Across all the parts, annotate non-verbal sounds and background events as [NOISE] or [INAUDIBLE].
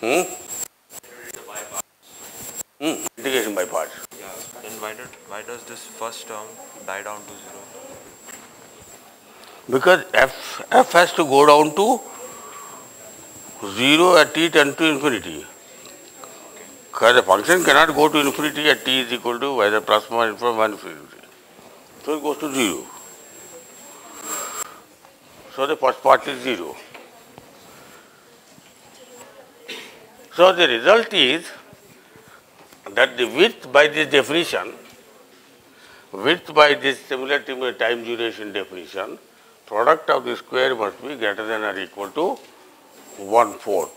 Hmm? Hmm, integration by parts. Yeah. Then why did why does this first term die down to zero? Because f, f has to go down to 0 at t tend to infinity. Because the function cannot go to infinity at t is equal to either plus minus from 1 infinity. So it goes to 0. So the first part is 0. So the result is that the width by this definition, width by this similar time duration definition, product of the square must be greater than or equal to one fourth.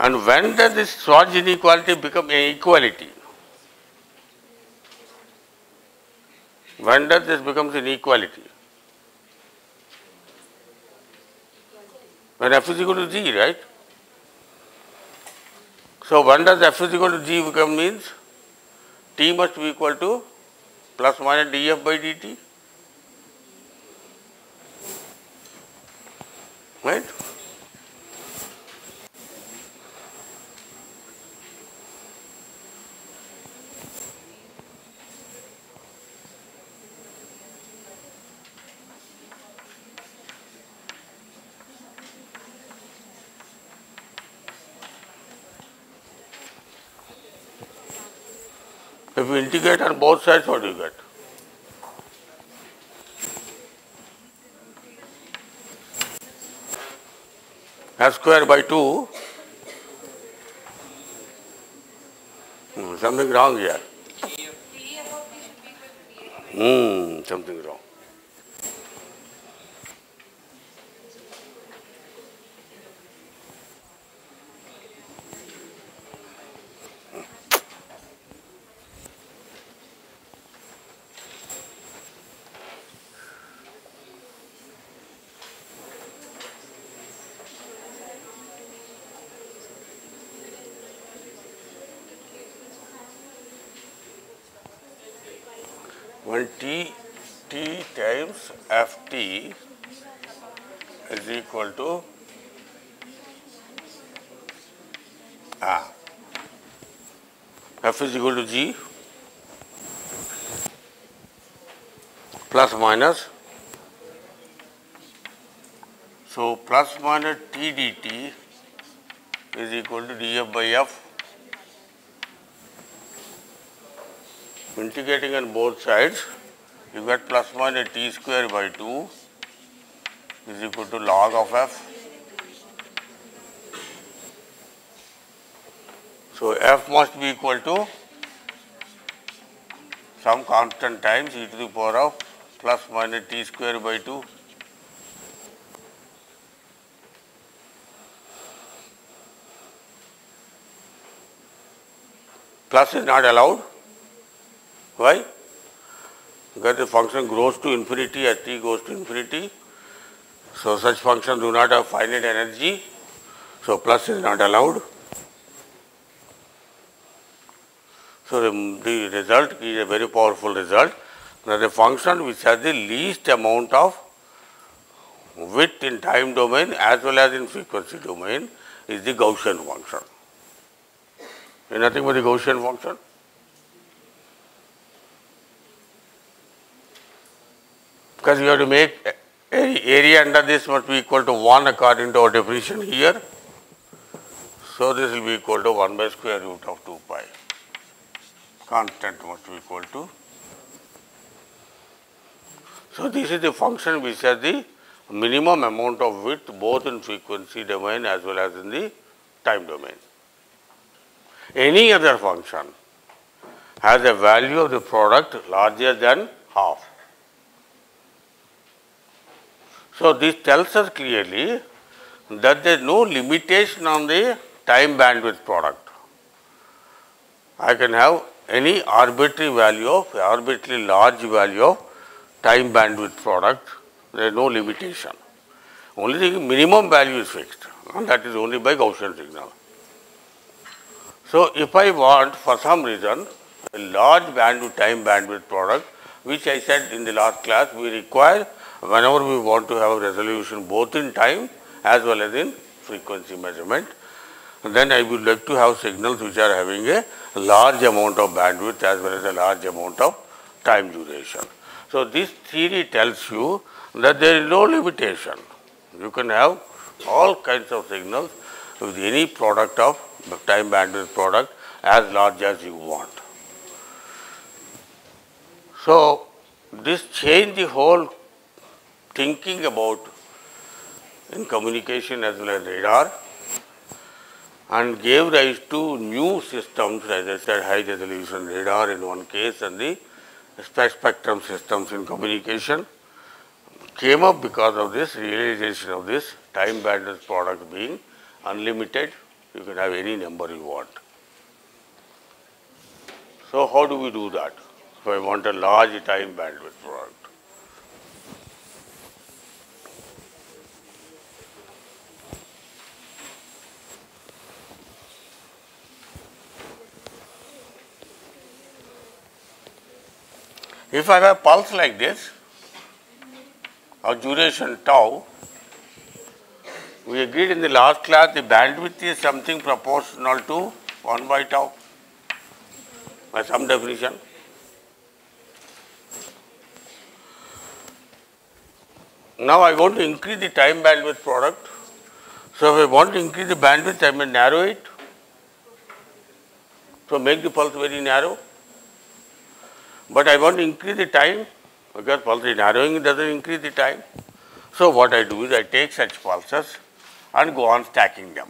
And when does this Schwarz inequality become an equality? When does this becomes an equality? When f is equal to g, right? So when does f is equal to g become means t must be equal to plus minus df by dt, right? If you integrate on both sides, what do you get? f square by 2. Hmm, something wrong here. Hmm, something wrong. When t t times f t is equal to ah, f is equal to g plus minus so plus minus t dt is equal to df by f integrating on both sides, you get plus minus t square by 2 is equal to log of f. So, f must be equal to some constant times e to the power of plus minus t square by 2. Plus is not allowed. Why? Because the function grows to infinity as t goes to infinity. So, such functions do not have finite energy. So, plus is not allowed. So, the, the result is a very powerful result that the function which has the least amount of width in time domain as well as in frequency domain is the Gaussian function. Is nothing but the Gaussian function. Because you have to make area under this must be equal to 1 according to our definition here. So, this will be equal to 1 by square root of 2 pi. Constant must be equal to. So, this is the function which has the minimum amount of width both in frequency domain as well as in the time domain. Any other function has a value of the product larger than half. So, this tells us clearly that there is no limitation on the time bandwidth product. I can have any arbitrary value of arbitrarily large value of time bandwidth product, there is no limitation. Only the minimum value is fixed and that is only by Gaussian signal. So, if I want for some reason a large bandwidth time bandwidth product which I said in the last class we require whenever we want to have resolution both in time as well as in frequency measurement then I would like to have signals which are having a large amount of bandwidth as well as a large amount of time duration. So, this theory tells you that there is no limitation. You can have all kinds of signals with any product of time bandwidth product as large as you want. So, this changed the whole thinking about in communication as well as radar and gave rise to new systems as I said high resolution radar in one case and the spectrum systems in communication came up because of this realization of this time bandwidth product being unlimited you can have any number you want. So, how do we do that? So, I want a large time bandwidth product. If I have a pulse like this, of duration tau, we agreed in the last class the bandwidth is something proportional to 1 by tau by some definition. Now I want to increase the time bandwidth product. So if I want to increase the bandwidth, I may narrow it. So make the pulse very narrow. But I want to increase the time because pulse narrowing doesn't increase the time. So what I do is I take such pulses and go on stacking them.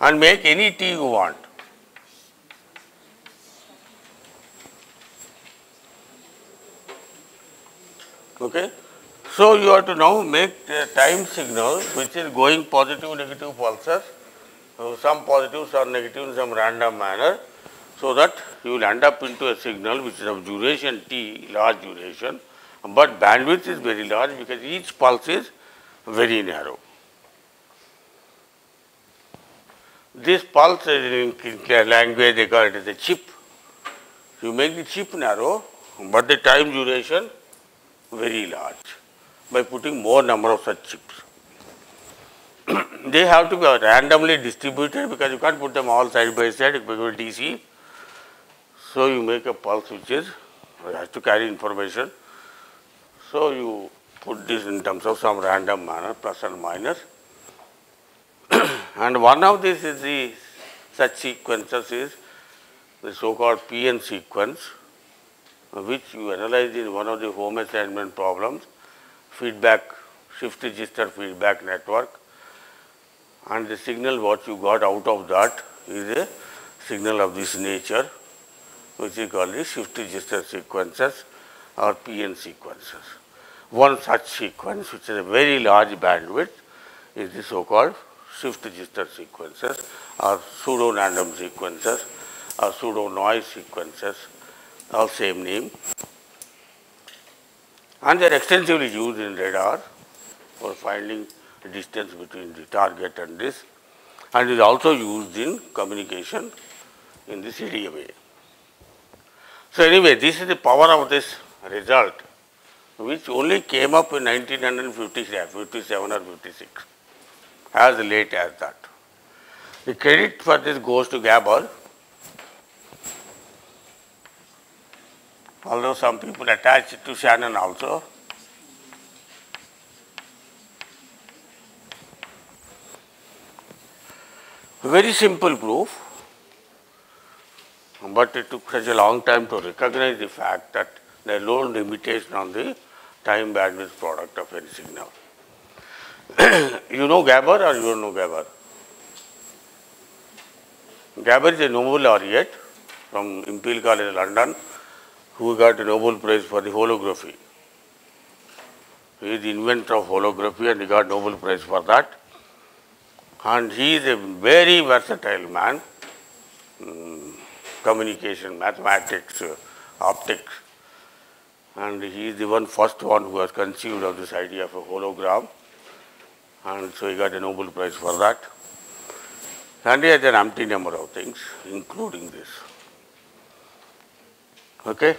And make any T you want. Okay. So you have to now make the time signal which is going positive negative pulses, so some positives some negative in some random manner so that you will end up into a signal which is of duration t, large duration, but bandwidth is very large because each pulse is very narrow. This pulse in language they call it as a chip. You make the chip narrow, but the time duration very large by putting more number of such chips. They have to be randomly distributed because you can't put them all side by side because DC. So, you make a pulse which is has to carry information. So, you put this in terms of some random manner plus and minus. minus and one of these is the such sequences is the so called PN sequence which you analyze in one of the home assignment problems feedback shift register feedback network and the signal what you got out of that is a signal of this nature which is called the shift register sequences or PN sequences. One such sequence which is a very large bandwidth is the so called shift register sequences or pseudo random sequences or pseudo noise sequences all same name and they are extensively used in radar for finding distance between the target and this and is also used in communication in the CDMA. So, anyway this is the power of this result which only came up in 1957 or 56 as late as that. The credit for this goes to Gabor although some people attach it to Shannon also. Very simple proof, but it took such a long time to recognize the fact that there is no limitation on the time bandwidth product of any signal. [COUGHS] you know Gabor or you don't know Gabor? Gabor is a Nobel laureate from Imperial College London who got a Nobel Prize for the holography. He is the inventor of holography and he got Nobel Prize for that. And he is a very versatile man, um, communication, mathematics, uh, optics. And he is the one first one who has conceived of this idea of a hologram. And so he got a Nobel Prize for that. And he has an empty number of things, including this. Okay?